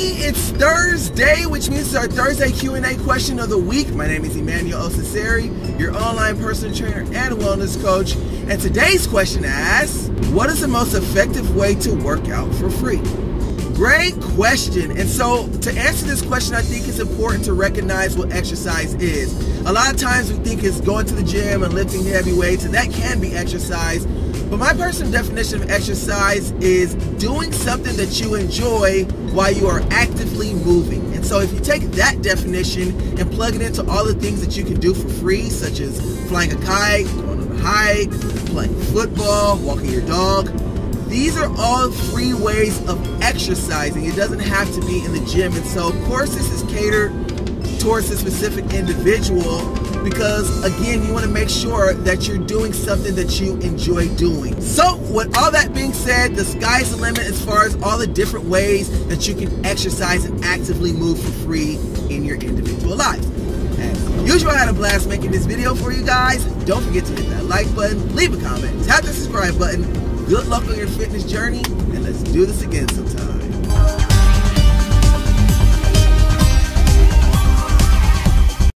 it's Thursday, which means it's our Thursday Q&A question of the week. My name is Emmanuel Osaseri, your online personal trainer and wellness coach. And today's question asks, what is the most effective way to work out for free? Great question. And so to answer this question, I think it's important to recognize what exercise is. A lot of times we think it's going to the gym and lifting heavy weights, and that can be exercise. But my personal definition of exercise is doing something that you enjoy while you are actively moving. And so if you take that definition and plug it into all the things that you can do for free, such as flying a kite, going on a hike, playing football, walking your dog, these are all free ways of exercising. It doesn't have to be in the gym. And so, of course, this is catered towards a specific individual because again you want to make sure that you're doing something that you enjoy doing. So with all that being said the sky's the limit as far as all the different ways that you can exercise and actively move for free in your individual life. As usual I had a blast making this video for you guys. Don't forget to hit that like button leave a comment tap the subscribe button. Good luck on your fitness journey and let's do this again sometime